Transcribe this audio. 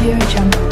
Audio Jungle.